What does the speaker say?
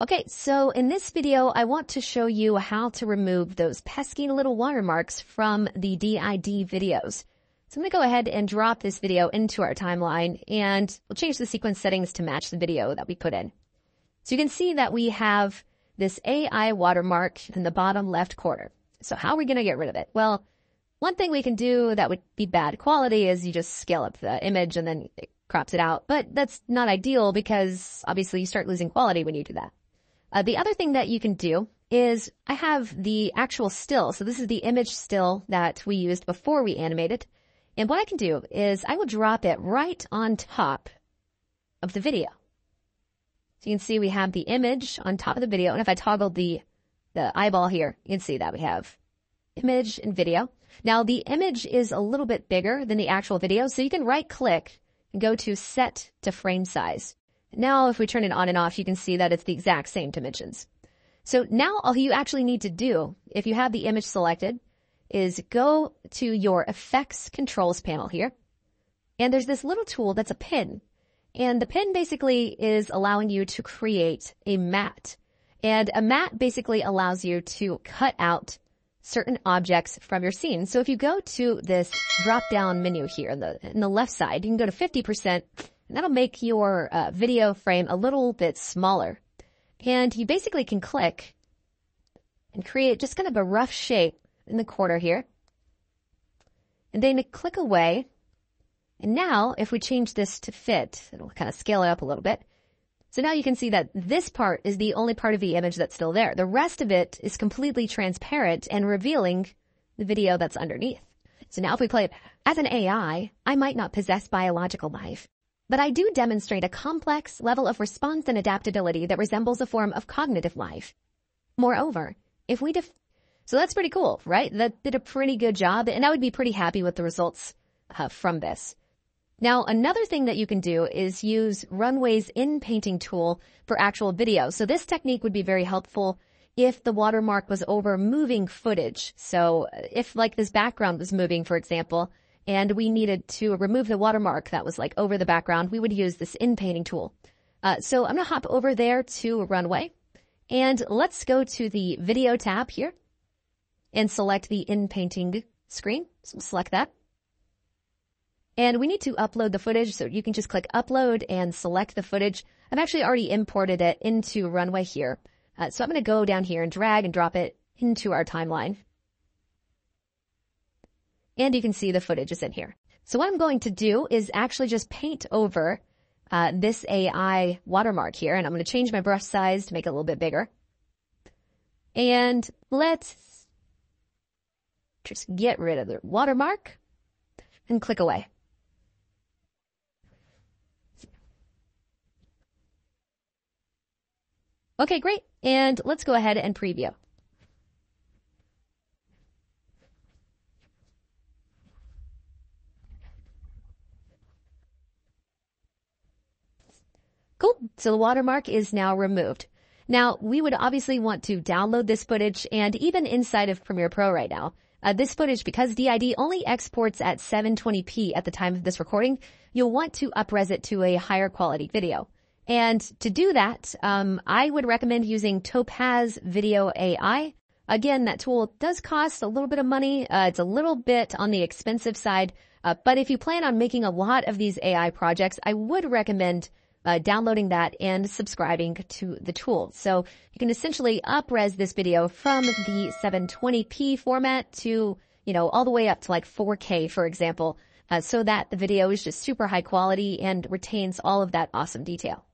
Okay, so in this video, I want to show you how to remove those pesky little watermarks from the DID videos. So I'm going to go ahead and drop this video into our timeline and we'll change the sequence settings to match the video that we put in. So you can see that we have this AI watermark in the bottom left corner. So how are we going to get rid of it? Well, one thing we can do that would be bad quality is you just scale up the image and then it crops it out. But that's not ideal because obviously you start losing quality when you do that. Uh, the other thing that you can do is I have the actual still. So this is the image still that we used before we animated. And what I can do is I will drop it right on top of the video. So you can see we have the image on top of the video. And if I toggle the, the eyeball here, you can see that we have image and video. Now the image is a little bit bigger than the actual video. So you can right click and go to set to frame size. Now, if we turn it on and off, you can see that it's the exact same dimensions. So now all you actually need to do, if you have the image selected, is go to your effects controls panel here. And there's this little tool that's a pin. And the pin basically is allowing you to create a matte. And a matte basically allows you to cut out certain objects from your scene. So if you go to this drop down menu here in the, in the left side, you can go to 50% and that'll make your uh, video frame a little bit smaller. And you basically can click and create just kind of a rough shape in the corner here. And then click away. And now if we change this to fit, it'll kind of scale it up a little bit. So now you can see that this part is the only part of the image that's still there. The rest of it is completely transparent and revealing the video that's underneath. So now if we play it as an AI, I might not possess biological life, but I do demonstrate a complex level of response and adaptability that resembles a form of cognitive life. Moreover, if we def- so that's pretty cool, right? That did a pretty good job and I would be pretty happy with the results uh, from this. Now, another thing that you can do is use Runway's in-painting tool for actual video. So this technique would be very helpful if the watermark was over moving footage. So if like this background was moving, for example, and we needed to remove the watermark that was like over the background, we would use this in painting tool. Uh, so I'm going to hop over there to Runway and let's go to the video tab here and select the in painting screen. So select that. And we need to upload the footage. So you can just click upload and select the footage. I've actually already imported it into Runway here. Uh, so I'm going to go down here and drag and drop it into our timeline and you can see the footage is in here. So what I'm going to do is actually just paint over uh, this AI watermark here, and I'm going to change my brush size to make it a little bit bigger. And let's just get rid of the watermark and click away. Okay, great. And let's go ahead and preview. Cool. So the watermark is now removed. Now, we would obviously want to download this footage and even inside of Premiere Pro right now, uh, this footage, because DID only exports at 720p at the time of this recording, you'll want to upres it to a higher quality video. And to do that, um, I would recommend using Topaz Video AI. Again, that tool does cost a little bit of money. Uh, it's a little bit on the expensive side. Uh, but if you plan on making a lot of these AI projects, I would recommend uh, downloading that and subscribing to the tool. So you can essentially upres this video from the 720p format to, you know, all the way up to like 4K, for example, uh, so that the video is just super high quality and retains all of that awesome detail.